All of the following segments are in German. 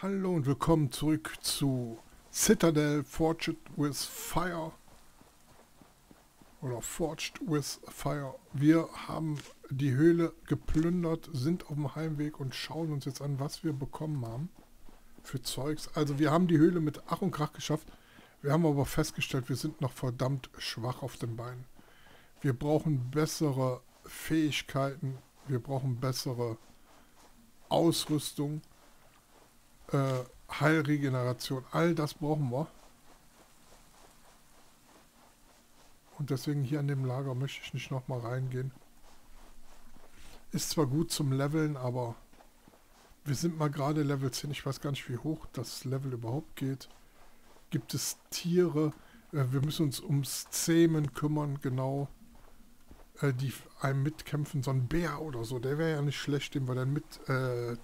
Hallo und willkommen zurück zu Citadel Forged with Fire. Oder Forged with Fire. Wir haben die Höhle geplündert, sind auf dem Heimweg und schauen uns jetzt an, was wir bekommen haben für Zeugs. Also wir haben die Höhle mit Ach und Krach geschafft. Wir haben aber festgestellt, wir sind noch verdammt schwach auf den Beinen. Wir brauchen bessere Fähigkeiten. Wir brauchen bessere Ausrüstung äh, Heilregeneration, all das brauchen wir. Und deswegen hier an dem Lager möchte ich nicht nochmal reingehen. Ist zwar gut zum Leveln, aber wir sind mal gerade Level 10. Ich weiß gar nicht, wie hoch das Level überhaupt geht. Gibt es Tiere? Äh, wir müssen uns ums Zähmen kümmern, genau. Äh, die einem mitkämpfen. So ein Bär oder so, der wäre ja nicht schlecht, den wir dann mit äh,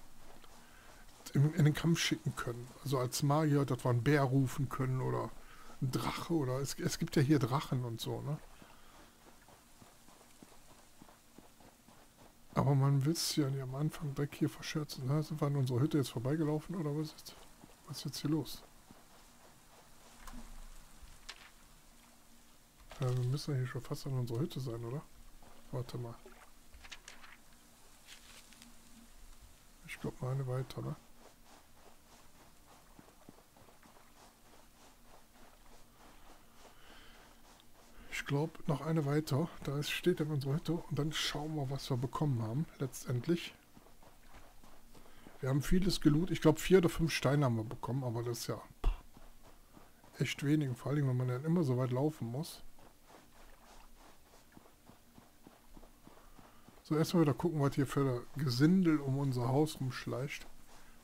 in, in, den Kampf schicken können. Also als Magier, dass wir einen Bär rufen können oder ein Drache oder es, es gibt ja hier Drachen und so, ne? Aber man will es ja am Anfang direkt hier verscherzen. Ne? Sind wir an unserer Hütte jetzt vorbeigelaufen oder was ist, was ist jetzt hier los? Ja, wir müssen ja hier schon fast an unserer Hütte sein, oder? Warte mal. Ich glaube mal eine weiter, ne? Ich glaube, noch eine weiter. Da ist, steht er unsere Hütte. Und dann schauen wir, was wir bekommen haben, letztendlich. Wir haben vieles geloot. Ich glaube, vier oder fünf Steine haben wir bekommen. Aber das ist ja echt wenig. Vor allem, wenn man dann immer so weit laufen muss. So, erstmal wieder gucken, was hier für Gesindel um unser Haus rumschleicht.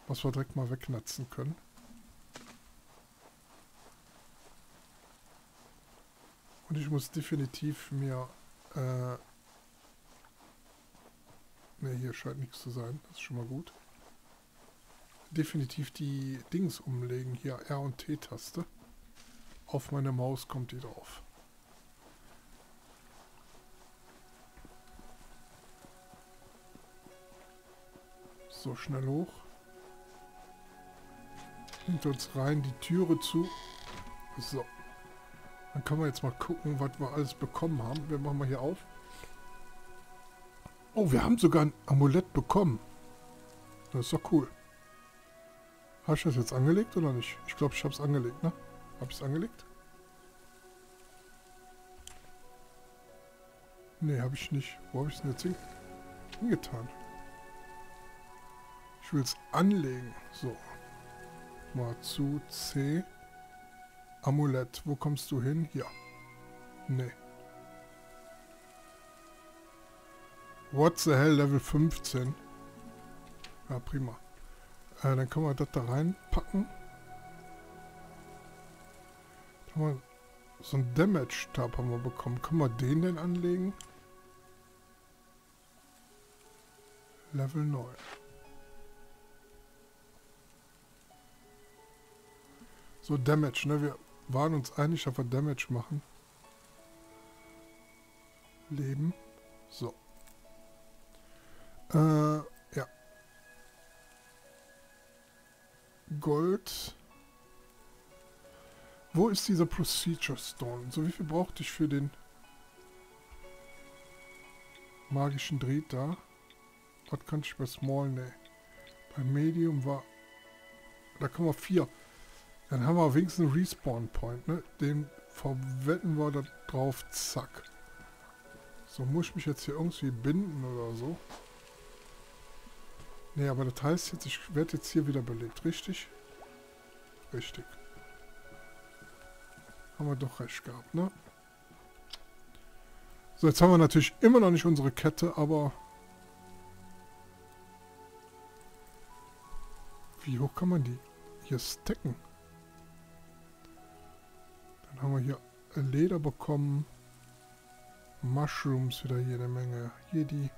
Was wir direkt mal wegnatzen können. Und ich muss definitiv mir... Äh ne, hier scheint nichts zu sein. Das ist schon mal gut. Definitiv die Dings umlegen. Hier R und T-Taste. Auf meine Maus kommt die drauf. So, schnell hoch. Hinter uns rein, die Türe zu. So. Dann können wir jetzt mal gucken, was wir alles bekommen haben. Wir machen mal hier auf. Oh, wir haben sogar ein Amulett bekommen. Das ist doch cool. Habe ich das jetzt angelegt oder nicht? Ich glaube, ich habe es angelegt, ne? Habe ich es angelegt? Ne, habe ich nicht. Wo habe ich es denn jetzt hingetan? Ich will es anlegen. So. Mal zu C. Amulett. Wo kommst du hin? Hier. Nee. What the hell, Level 15. Ja, prima. Äh, dann können wir das da reinpacken. So ein Damage-Stab haben wir bekommen. Können wir den denn anlegen? Level 9. So, Damage, ne? Wir waren uns einig, dass wir Damage machen. Leben. So. Äh, ja. Gold. Wo ist dieser Procedure Stone? So, wie viel brauchte ich für den magischen Dreht da? Was kann ich bei Small? Ne. Bei Medium war... Da kommen wir vier. Dann haben wir wenigstens einen Respawn-Point, ne? Den verwetten wir da drauf, zack. So, muss ich mich jetzt hier irgendwie binden oder so? Ne, aber das heißt jetzt, ich werde jetzt hier wieder belegt, richtig? Richtig. Haben wir doch recht gehabt, ne? So, jetzt haben wir natürlich immer noch nicht unsere Kette, aber... Wie hoch kann man die hier stacken? Haben wir hier Leder bekommen. Mushrooms wieder jede Menge. Hier die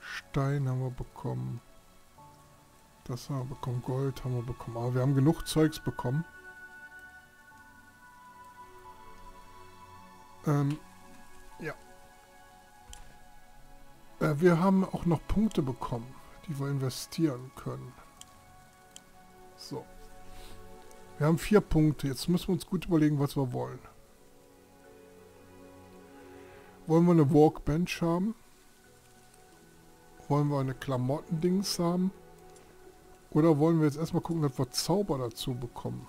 Stein haben wir bekommen. Das haben wir bekommen. Gold haben wir bekommen. Aber wir haben genug Zeugs bekommen. Ähm, ja. Äh, wir haben auch noch Punkte bekommen. die wir investieren können. So. Wir haben vier Punkte. Jetzt müssen wir uns gut überlegen, was wir wollen. Wollen wir eine Walkbench haben? Wollen wir eine Klamottendings haben? Oder wollen wir jetzt erstmal gucken, dass wir Zauber dazu bekommen?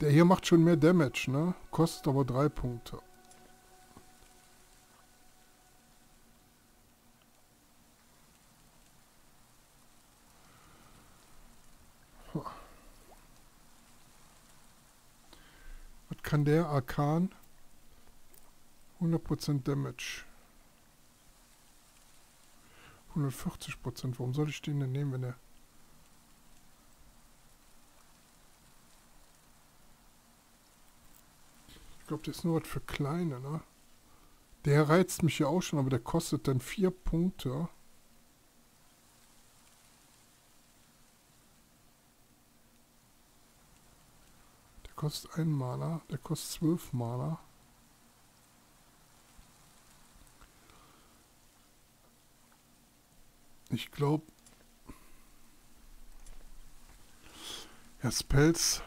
Der hier macht schon mehr Damage, ne? Kostet aber drei Punkte. Kann der Arkan? 100% Damage. 140%. Warum soll ich den denn nehmen, wenn er... Ich glaube, das ist nur was für Kleine, ne? Der reizt mich ja auch schon, aber der kostet dann 4 Punkte. Kostet 1 Mana, der kostet 12 Mana. Ich glaube... Ja, Spells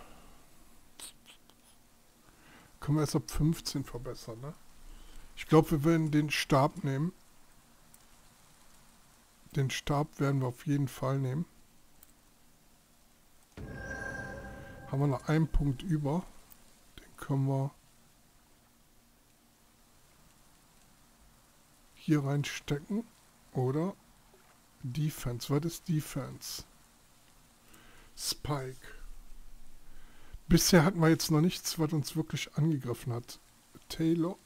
können wir erst ab 15 verbessern, ne? Ich glaube, wir werden den Stab nehmen. Den Stab werden wir auf jeden Fall nehmen. Haben wir noch einen Punkt über. Den können wir hier reinstecken. Oder Defense. Was ist Defense? Spike. Bisher hatten wir jetzt noch nichts, was uns wirklich angegriffen hat. Taylor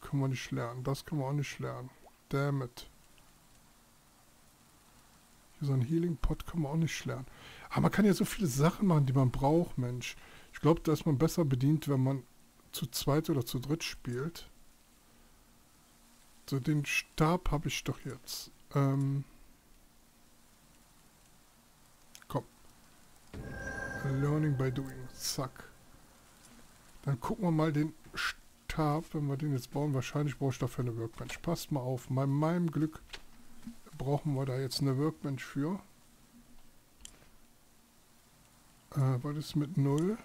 können wir nicht lernen. Das können wir auch nicht lernen. Damn it. Hier so ein Healing Pot können wir auch nicht lernen. Aber man kann ja so viele Sachen machen, die man braucht, Mensch. Ich glaube, da ist man besser bedient, wenn man zu zweit oder zu dritt spielt. So, den Stab habe ich doch jetzt. Ähm Komm. Learning by doing. Zack. Dann gucken wir mal den Stab, wenn wir den jetzt bauen. Wahrscheinlich brauche ich dafür eine Workbench. Passt mal auf. Bei meinem Glück brauchen wir da jetzt eine Workbench für. Äh, was ist mit 0?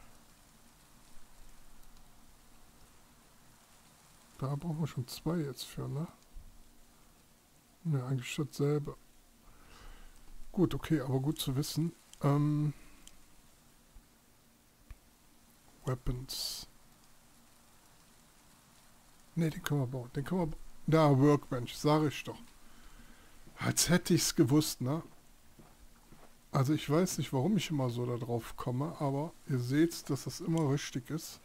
Da brauchen wir schon zwei jetzt für, ne? Ne, eigentlich dasselbe. Gut, okay, aber gut zu wissen. Ähm, Weapons. Ne, den können wir bauen. Den können wir Da, Workbench, sage ich doch. Als hätte ich es gewusst, ne? Also ich weiß nicht, warum ich immer so da drauf komme, aber ihr seht, dass das immer richtig ist.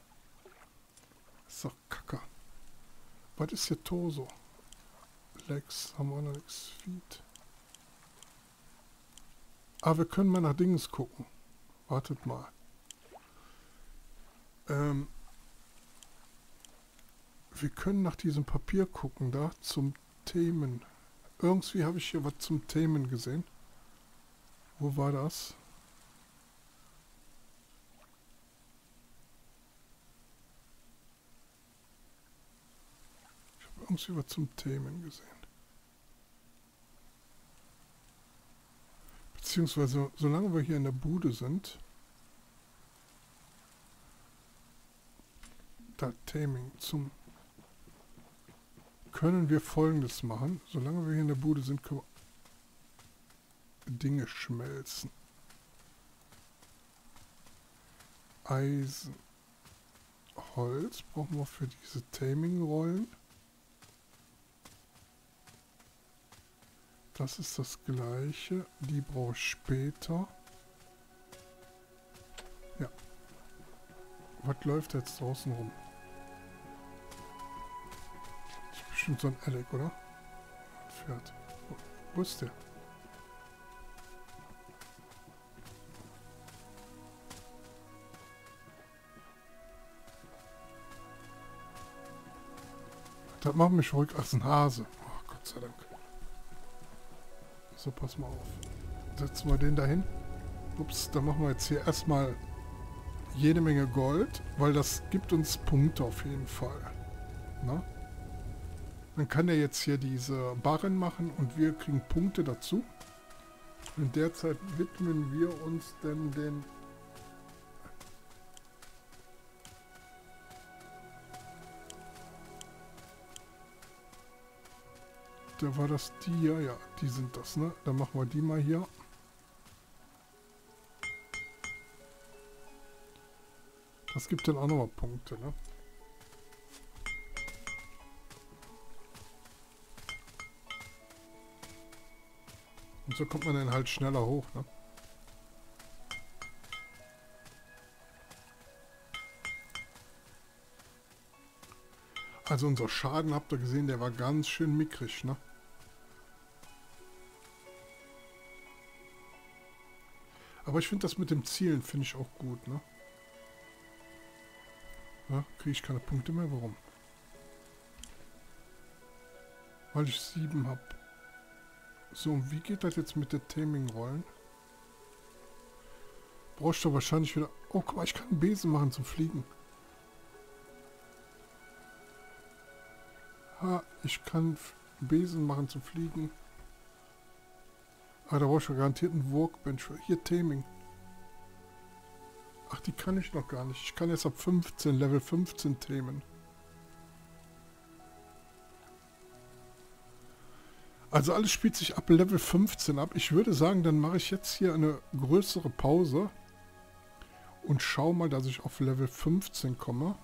Ist doch kacke. Was ist hier Torso? Legs, haben wir noch nichts. Feet. Ah, wir können mal nach Dingens gucken. Wartet mal. Ähm, wir können nach diesem Papier gucken, da, zum Themen. Irgendwie habe ich hier was zum Themen gesehen. Wo war das? Ich habe irgendwie was zum Themen gesehen. Beziehungsweise, solange wir hier in der Bude sind, da Taming zum können wir folgendes machen. Solange wir hier in der Bude sind, können wir Dinge schmelzen. Eisen. Holz brauchen wir für diese Taming-Rollen. Das ist das gleiche. Die brauche ich später. Ja. Was läuft jetzt draußen rum? Das ist bestimmt so ein Alec, oder? Ein Pferd. Wo, wo ist der? Das macht mich ruhig als ein Hase. Oh, Gott sei Dank. So, pass mal auf. Setzen wir den dahin. Ups, dann machen wir jetzt hier erstmal jede Menge Gold, weil das gibt uns Punkte auf jeden Fall. Na? Dann kann er jetzt hier diese Barren machen und wir kriegen Punkte dazu. In der Zeit widmen wir uns denn den... Da war das die hier, ja, die sind das, ne? Dann machen wir die mal hier. Das gibt dann auch nochmal Punkte, ne? Und so kommt man dann halt schneller hoch, ne? Also unser Schaden, habt ihr gesehen, der war ganz schön mickrig, ne? Aber ich finde das mit dem Zielen, finde ich auch gut, ne? Ja, kriege ich keine Punkte mehr, warum? Weil ich sieben habe. So, und wie geht das jetzt mit der Taming-Rollen? Brauchst du wahrscheinlich wieder... Oh, guck mal, ich kann einen Besen machen zum Fliegen. Ha, ich kann einen Besen machen zum Fliegen. Ah, da brauchst du garantiert einen Workbench. Hier, Taming. Ach, die kann ich noch gar nicht. Ich kann jetzt ab 15, Level 15 Themen. Also alles spielt sich ab Level 15 ab. Ich würde sagen, dann mache ich jetzt hier eine größere Pause und schau mal, dass ich auf Level 15 komme.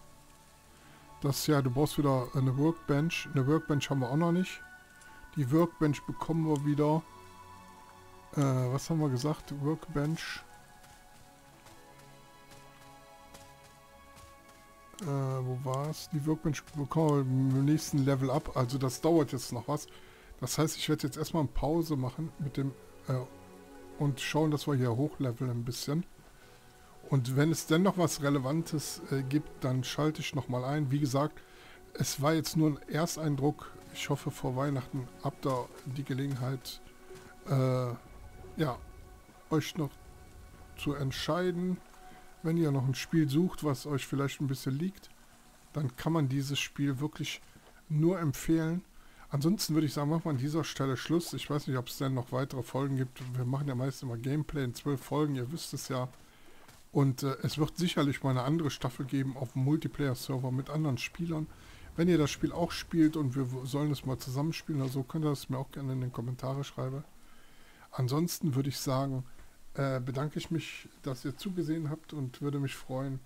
Das ja, du brauchst wieder eine Workbench. Eine Workbench haben wir auch noch nicht. Die Workbench bekommen wir wieder. Äh, was haben wir gesagt? Workbench. Äh, wo war es? Die Workbench bekommen wir im nächsten Level ab. Also das dauert jetzt noch was. Das heißt, ich werde jetzt erstmal eine Pause machen mit dem äh, und schauen, dass wir hier hochleveln ein bisschen. Und wenn es denn noch was Relevantes äh, gibt, dann schalte ich nochmal ein. Wie gesagt, es war jetzt nur ein Ersteindruck. Ich hoffe, vor Weihnachten habt ihr die Gelegenheit, äh, ja, euch noch zu entscheiden. Wenn ihr noch ein Spiel sucht, was euch vielleicht ein bisschen liegt, dann kann man dieses Spiel wirklich nur empfehlen. Ansonsten würde ich sagen, machen wir an dieser Stelle Schluss. Ich weiß nicht, ob es denn noch weitere Folgen gibt. Wir machen ja meist immer Gameplay in zwölf Folgen, ihr wisst es ja. Und äh, es wird sicherlich mal eine andere Staffel geben auf dem Multiplayer-Server mit anderen Spielern. Wenn ihr das Spiel auch spielt und wir sollen es mal zusammenspielen oder so, könnt ihr das mir auch gerne in den Kommentare schreiben. Ansonsten würde ich sagen, äh, bedanke ich mich, dass ihr zugesehen habt und würde mich freuen,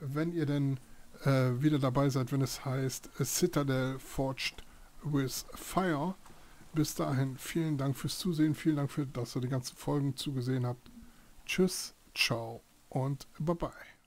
wenn ihr denn äh, wieder dabei seid, wenn es heißt Citadel Forged with Fire. Bis dahin, vielen Dank fürs Zusehen, vielen Dank, für, dass ihr die ganzen Folgen zugesehen habt. Tschüss, ciao und bye bye.